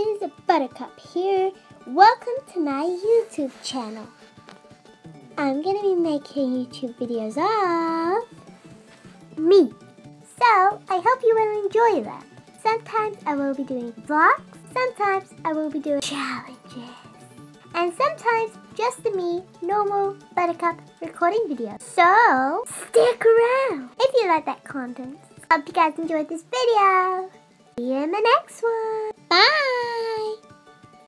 it is Buttercup here. Welcome to my YouTube channel. I'm gonna be making YouTube videos of me. So I hope you will enjoy them. Sometimes I will be doing vlogs, sometimes I will be doing challenges, and sometimes just me, normal Buttercup recording videos. So stick around if you like that content. Hope you guys enjoyed this video.